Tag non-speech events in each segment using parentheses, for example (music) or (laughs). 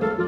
you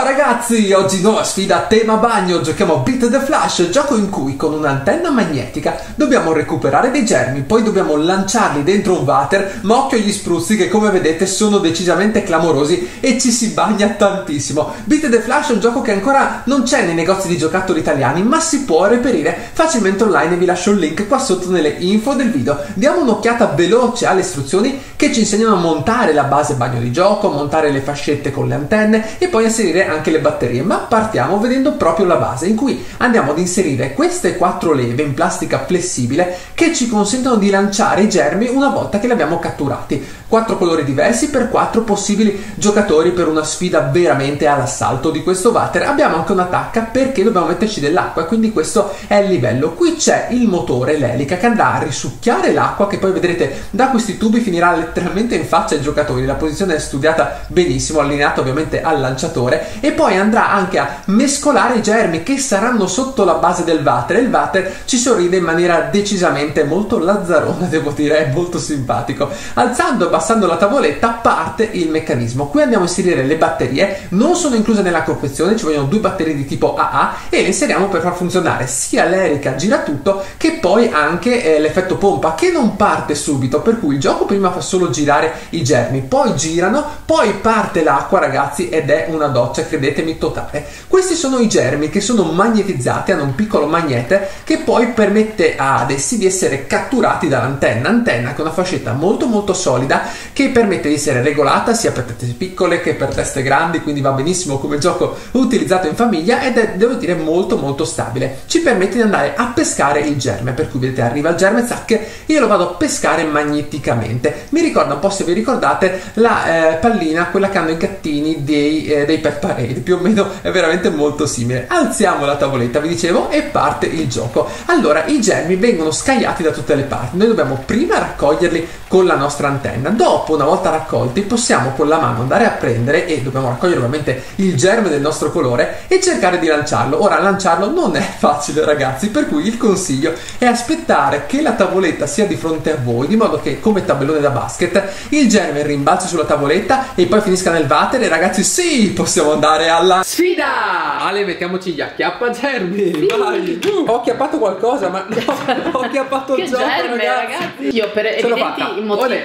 Ciao ragazzi, oggi nuova sfida a tema bagno, giochiamo Beat the Flash, gioco in cui con un'antenna magnetica dobbiamo recuperare dei germi, poi dobbiamo lanciarli dentro un water, ma occhio agli spruzzi che come vedete sono decisamente clamorosi e ci si bagna tantissimo. Beat the Flash è un gioco che ancora non c'è nei negozi di giocattoli italiani, ma si può reperire facilmente online e vi lascio il link qua sotto nelle info del video. Diamo un'occhiata veloce alle istruzioni che ci insegnano a montare la base bagno di gioco, montare le fascette con le antenne e poi inserire anche le batterie, ma partiamo vedendo proprio la base in cui andiamo ad inserire queste quattro leve in plastica flessibile che ci consentono di lanciare i germi una volta che li abbiamo catturati. Quattro colori diversi per quattro possibili giocatori per una sfida veramente all'assalto di questo water. Abbiamo anche una tacca perché dobbiamo metterci dell'acqua, quindi questo è il livello. Qui c'è il motore, l'elica, che andrà a risucchiare l'acqua che poi vedrete da questi tubi finirà letteralmente in faccia ai giocatori. La posizione è studiata benissimo, allineata ovviamente al lanciatore e poi andrà anche a mescolare i germi che saranno sotto la base del water il water ci sorride in maniera decisamente molto lazzarona devo dire è molto simpatico alzando e abbassando la tavoletta parte il meccanismo qui andiamo a inserire le batterie non sono incluse nella confezione ci vogliono due batterie di tipo AA e le inseriamo per far funzionare sia l'erica gira tutto che poi anche eh, l'effetto pompa che non parte subito per cui il gioco prima fa solo girare i germi poi girano poi parte l'acqua ragazzi ed è una doccia credetemi, totale. Questi sono i germi che sono magnetizzati, hanno un piccolo magnete che poi permette ad essi di essere catturati dall'antenna. Antenna con una fascetta molto molto solida che permette di essere regolata sia per teste piccole che per teste grandi, quindi va benissimo come gioco utilizzato in famiglia ed è, devo dire, molto molto stabile. Ci permette di andare a pescare il germe, per cui vedete arriva il germe, zac, io lo vado a pescare magneticamente. Mi ricorda un po' se vi ricordate la eh, pallina, quella che hanno i gattini dei, eh, dei pet pareri, più o meno è veramente molto simile. Alziamo la tavoletta, vi dicevo, e parte il gioco. Allora, i germi vengono scagliati da tutte le parti. Noi dobbiamo prima raccoglierli con la nostra antenna. Dopo, una volta raccolti, possiamo con la mano andare a prendere e dobbiamo raccogliere ovviamente il germe del nostro colore e cercare di lanciarlo. Ora, lanciarlo non è facile, ragazzi, per cui il consiglio è aspettare che la tavoletta sia di fronte a voi, di modo che, come tabellone da basket, il germe rimbalzi sulla tavoletta e poi finisca nel water e ragazzi, sì, possiamo andare alla sfida! Ale, mettiamoci gli acchiappagermi, sì. vai! Ho acchiappato qualcosa, ma no, ho acchiappato il gioco, germe, ragazzi. ragazzi. Io per evidenti motivi...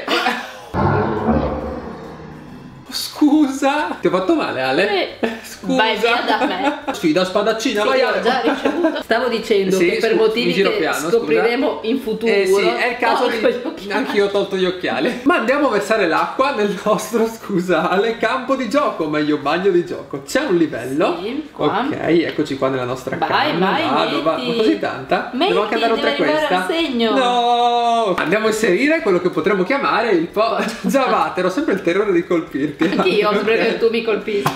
Scusa, ti ho fatto male, Ale? Eh, Scusa. Vai via da me. (laughs) Sfida spadaccina, sì, vai Ale. già ricevuto. Stavo dicendo sì, che per motivi che piano, scopriremo scusa. in futuro. Eh sì, è il caso di anch'io ho tolto gli occhiali. Ma andiamo a versare l'acqua nel nostro, (laughs) scusa, Ale, campo di gioco, meglio bagno di gioco. C'è un livello. Sì. Ok, eccoci qua nella nostra vai, canna. Vai, Vado, va. Ma così tanta? Metti, Devo anche andare oltre questa. No! Andiamo a inserire quello che potremmo chiamare il po'. (laughs) Già ho sempre il terrore di colpirti. Anch'io, sempre che tu mi colpisci.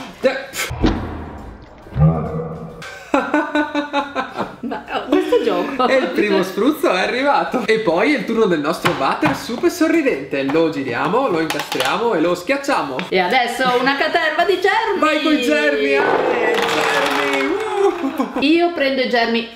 Ma oh, questo gioco. E il primo spruzzo è arrivato. E poi è il turno del nostro water super sorridente. Lo giriamo, lo incastriamo e lo schiacciamo. E adesso una caterva di germi. Vai con i germi, Ale, germi. Uh. Io prendo i germi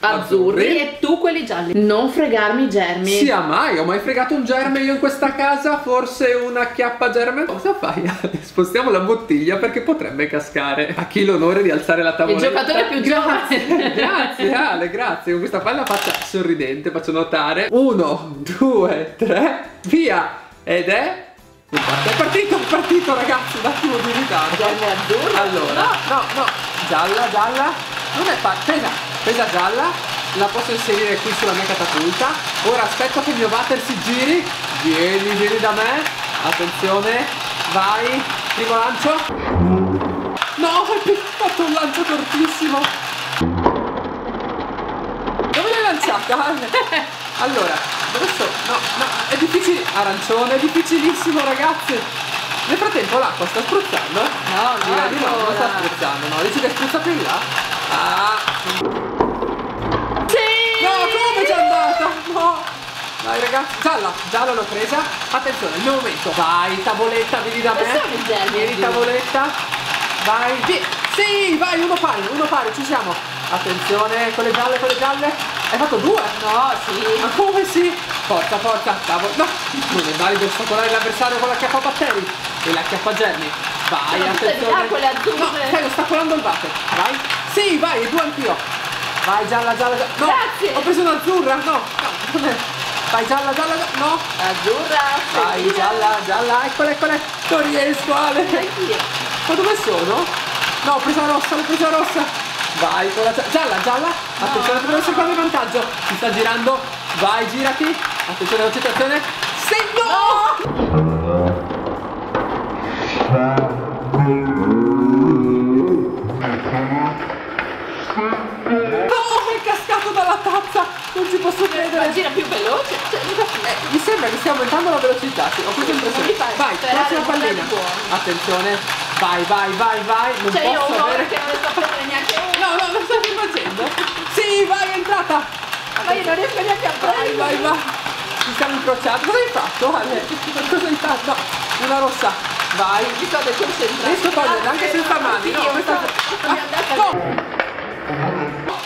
azzurri, azzurri, e tu quelli gialli. Non fregarmi i germi. Sia mai, ho mai fregato un germe io in questa casa? Forse una chiappa germe? Cosa fai? Spostiamo la bottiglia perché potrebbe cascare. A chi l'onore di alzare la tavoletta? Il giocatore più grazie, giovane. (laughs) Grazie, Ale, grazie. Con questa palla faccia sorridente, faccio notare. Uno, due, tre, via! Ed è è partito, è partito ragazzi, un attimo di ritardo. Germe azzurro? Allora, no, no, gialla, gialla. Non è pesa, pesa gialla. La posso inserire qui sulla mia catapulta. Ora aspetto che il mio water si giri. Vieni, vieni da me. Attenzione, vai. Primo lancio. No, (laughs) hai fatto un lancio fortissimo. Dove l'hai lanciata? (laughs) Allora, adesso, no, no, è difficile, arancione, è difficilissimo ragazzi. Nel frattempo l'acqua sta spruzzando? No, no, di no, non sta spruzzando, no, dici che spruzza più in là? Sì! No, come c'è andata? No! Dai ragazzi, gialla, gialla l'ho presa. Attenzione, il mio momento. Vai, tavoletta, vieni da me. Vieni tavoletta. Vai, via. Sì, vai, uno pari, uno pari, ci siamo. Attenzione, con le gialle, con le gialle. Hai fatto due? No, sì. Ma come sì? Forza, forza, cavolo. No, non è valido ostacolare l'avversario con la chiappa batteri. E la chiappa Germi. Vai, attenzione. No, sai, lo sta colando il water. Vai. Sì, vai, e tu anch'io. Vai, gialla, gialla, gialla. No, Grazie. ho preso un'azzurra. No, no. Vai, gialla, gialla, gialla. No. Azzurra. Vai, felice. gialla, gialla. Eccola, eccola. Non riesco, Ale. Ma dove sono? No, ho preso la rossa, l'ho presa rossa. Vai con la gia- gialla, gialla. Attenzione, potrebbe essere qua di vantaggio. Si sta girando. Vai, girati. Attenzione alla situazione. Segno! No, è cascato dalla tazza. Non ci posso Ma credere. gira più veloce. Cioè. Eh, mi sembra che stia aumentando la velocità. Sì, ho questa impressione. Vai, prossima pallina. Attenzione. Vai, vai, vai, vai. Non Cioè, io ho posso avere. che non riesco a prendere neanche uno. No, no, lo stai facendo? Sì, vai, è entrata! Ma io non riesco neanche a Vai, prendere. vai, vai! Ci siamo incrociati. Cosa hai fatto, Ale? Cosa hai fatto? Una rossa. Vai. Mi sto deconcentrando. Riesco a toglierla anche senza mani. No, questa... andata no!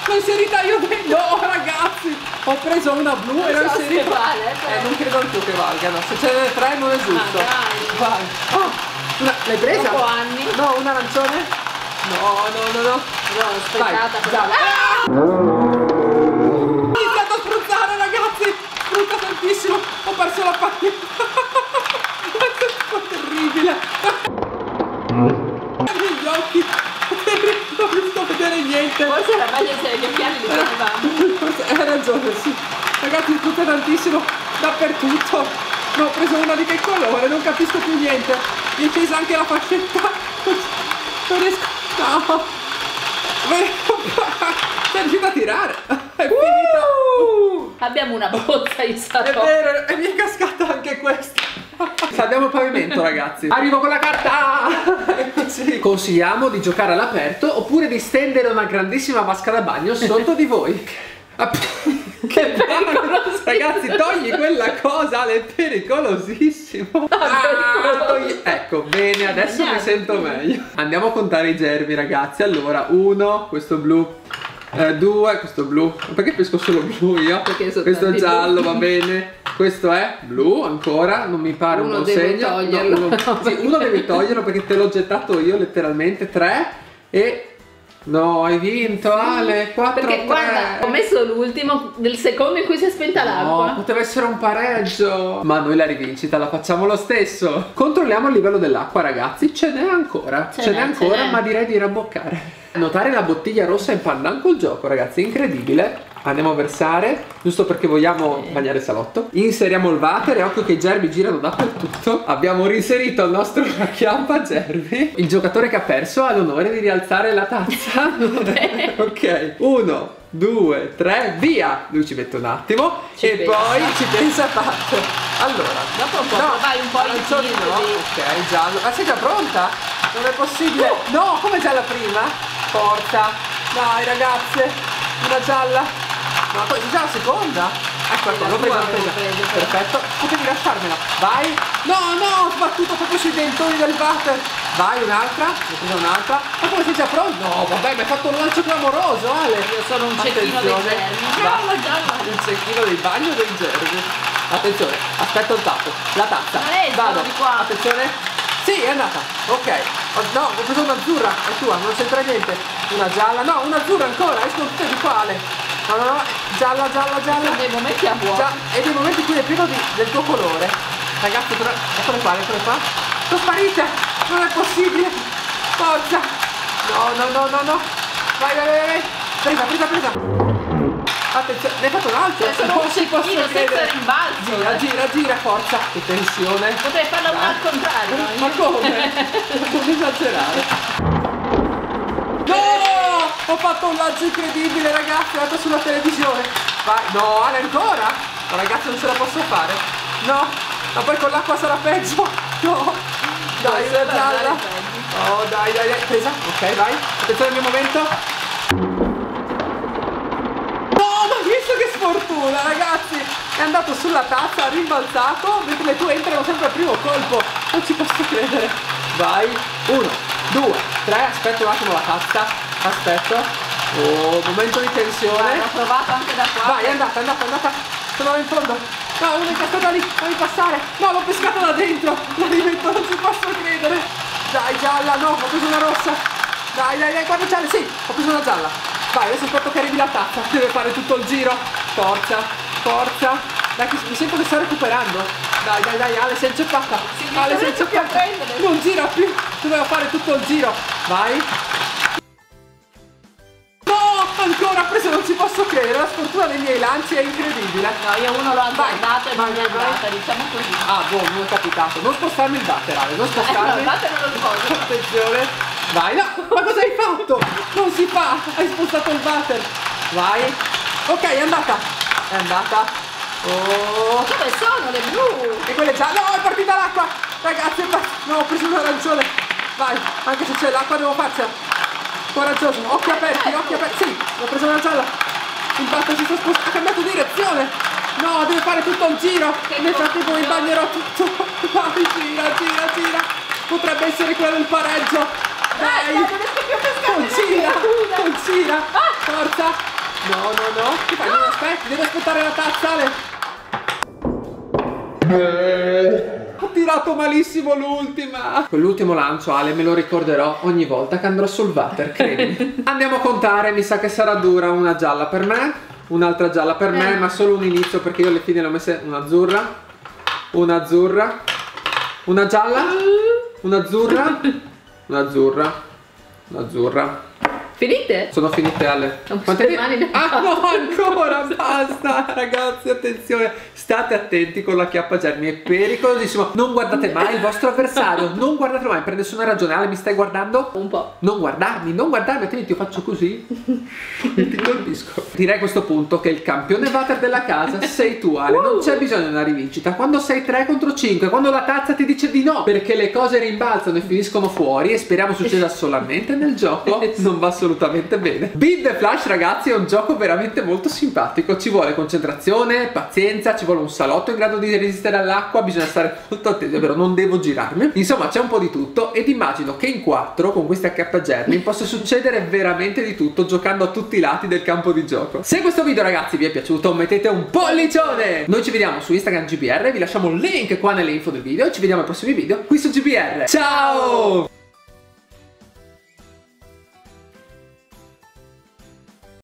L'ho inserita io dentro. No, ragazzi! Ho preso una blu e l'ho so se inserita. vale, però. Eh, non credo anch'io che valgano. Se ce ne tre non è giusto. dai. Vai. Oh, una... L'hai presa? Dopo anni. No, un arancione? No, no, no, no. No, sprecata. Vai, gialla. Ah! Ho iniziato a spruzzare ragazzi Spruzza tantissimo Ho perso la Questo (laughs) è terribile Negli occhi Terribile, Non riesco a vedere niente Forse era meglio se gli occhiali li. Forse Hai ragione sì. Ragazzi spruzza tantissimo Dappertutto. Ne ho preso una di che colore Non capisco più niente. Mi è scesa anche la fascetta. Non riesco No. Sei riuscita a tirare. È finita. Abbiamo una bozza in È salotto. vero, e mi è cascata anche questa. Saldiamo il pavimento, ragazzi. Arrivo con la carta! (laughs) Eccoci. Consigliamo di giocare all'aperto oppure di stendere una grandissima vasca da bagno sotto di voi. Ah, (laughs) Che pericolosissimo. Ragazzi, togli quella cosa, Ale, è pericolosissimo. Ah, togli- Ecco, bene, adesso mi sento meglio. Andiamo a contare i germi, ragazzi. Allora, uno, questo blu. Eh, due, questo blu. Perché pesco solo blu io? Questo tanti giallo, blu. va bene. Questo è blu ancora, non mi pare Uno un buon segno. toglierlo. No, uno, sì, uno devi (laughs) toglierlo perché te l'ho gettato io letteralmente. Tre e. No, hai vinto, Ale. Quattro. Perché tre. guarda, ho messo l'ultimo del secondo in cui si è spenta No, l'acqua. poteva essere un pareggio. Ma noi la rivincita la facciamo lo stesso. Controlliamo il livello dell'acqua, ragazzi. Ce n'è ancora. Ce n'è, ancora, ma direi di rabboccare. Notare la bottiglia rossa in pandan col gioco, ragazzi. Incredibile. Andiamo a versare, giusto perché vogliamo bagnare il salotto. Inseriamo il water e occhio che i germi girano dappertutto. Abbiamo rinserito il nostro (laughs) chiampa germi. Il giocatore che ha perso ha l'onore di rialzare la tazza. (laughs) ok, uno, due, tre, via! Lui ci mette un attimo Ci e pensa. poi ci pensa tanto. Allora, Dopo un po' provai un po' tinte, no. Ok, giallo. Ma sei già pronta? Non è possibile. No, come già la prima? Forza. Dai, ragazze. Una gialla. No, poi già la seconda. Ecco, ecco, l'ho presa, l'ho presa. Perfetto. Potevi lasciarmela. Vai. No, no, ho sbattuto proprio sui dentoni del water. Vai, un'altra. Ne presa un'altra. Ma come sei già pronto? No, vabbè, mi hai fatto un lancio clamoroso, Ale. Io sono un cecchino dei germi. Gialla, gialla. Il cecchino del bagno dei germi. Attenzione, aspetta il tappo. La tazza. Vado. di qua. Attenzione. Sì, è andata. Ok. Oh, no, ho preso un'azzurra. È tua, non c'entra niente. Una gialla. No, un'azzurra ancora. Escono tutte di qua, Ale. No, no, no. Gialla, gialla, gialla. Sono dei momenti a. Già, e dei momenti in cui è pieno di- del tuo colore. Ragazzi, però... eccole qua, eccole qua. Sono sparite. Non è possibile. Forza. No, no, no, no, no. Vai, vai, vai, vai. Presa, presa, presa. Attenzione, ne hai fatto un altro. Cioè, non ci posso cecchino senza credere. rimbalzo. Gira, gira, gira, forza. Che tensione. Potrei farla una al contrario. Ma come? Non (laughs) esagerare. No! Ho fatto un lancio incredibile, ragazzi. È andato sulla televisione. Vai. No, ancora? No, ragazzi, non ce la posso fare. No. Ma poi con l'acqua sarà peggio. No. Dai, Può una gialla. Oh, dai, dai, dai. Presa. Ok, vai. Attenzione al mio momento. Sfortuna, ragazzi! È andato sulla tazza, ha rimbalzato, mentre le tue entrano sempre al primo colpo. Non ci posso credere. Vai. Uno, due, tre. Aspetta un attimo la tazza. Aspetto. Oh, momento di tensione. Guarda, Ho provato anche da qua. Vai, è andata, è andata, è andata. Sono in fondo. No, una incastrata lì, fammi passare. No, l'ho pescata da dentro. La rimetto, non ci posso credere. Dai, gialla, no, ho preso una rossa. Dai, dai, dai, guarda gialla, sì, ho preso una gialla. Vai, adesso aspetto che arrivi la tazza. Deve fare tutto il giro. Forza, forza. Dai, che mi sento che sto recuperando. Dai, dai, dai, Ale, sei inceppata. Sì, Ale, non sei riesco più a inceppata. prendere. Non gira più. Doveva fare tutto il giro. Vai. No, ancora ha preso, non ci posso credere. La sfortuna dei miei lanci è incredibile. No, io uno l'ho azzardato e non è vai. andata, diciamo così. Ah, boh, non è capitato. Non spostarmi il batter, Ale, non Eh, no, spostarmi. il batter non lo sposo. Attenzione. Vai, no, ma cosa hai fatto? Non si fa. Hai spostato il batter. Vai. Ok, è andata. È andata. Oh. Dove sono le blu? E quelle già. No, è partita l'acqua. Ragazzi, no, ho preso un arancione. Vai, anche se c'è l'acqua devo farcela. Coraggioso, occhi aperti, occhi aperti. Sì, ho preso una gialla. Il batter si sta spostando. Ha cambiato direzione. No, deve fare tutto il giro. Che Nel frattempo mi bagnerò tutto. Vai, gira, gira, gira. Potrebbe essere quello il pareggio. Dai. Eh, non a pescare. Non gira, non gira. Forza. No, no, no. Che fai? Non aspetti, devi aspettare la tazza, Ale. Ho tirato malissimo l'ultima. Quell'ultimo lancio, Ale, me lo ricorderò ogni volta che andrò sul water, credimi. (laughs) Andiamo a contare, mi sa che sarà dura una gialla per me, un'altra gialla per me, Eh. ma solo un inizio perché io alle fine le ho messe un'azzurra, un'azzurra, una gialla, un'azzurra, un'azzurra, un'azzurra. Finite? Sono finite alle. Non Quante mani Ah no, ancora basta, ragazzi, attenzione. State attenti con la chiappa germi, è pericolosissimo. Non guardate mai il vostro avversario, non guardatelo mai per nessuna ragione. Ale, mi stai guardando? Un po'. Non guardarmi, non guardarmi, altrimenti io faccio così. (laughs) Ti colpisco. Direi a questo punto che il campione water della casa sei tu, Ale. Non c'è bisogno di una rivincita. Quando sei 3 contro 5, quando la tazza ti dice di no, perché le cose rimbalzano e finiscono fuori, e speriamo succeda (laughs) solamente nel gioco, non va assolutamente bene. Beat the Flash, ragazzi, è un gioco veramente molto simpatico. Ci vuole concentrazione, pazienza, ci vuole un salotto in grado di resistere all'acqua. Bisogna stare molto attenti, vero, non devo girarmi. Insomma, c'è un po' di tutto. Ed immagino che in 4, con questi acchiappagermi, possa succedere veramente di tutto giocando a tutti i lati del campo di gioco. Se questo video, ragazzi, vi è piaciuto, mettete un pollicione. Noi ci vediamo su Instagram GBR. Vi lasciamo un link qua nelle info del video. Ci vediamo ai prossimi video qui su GBR. Ciao!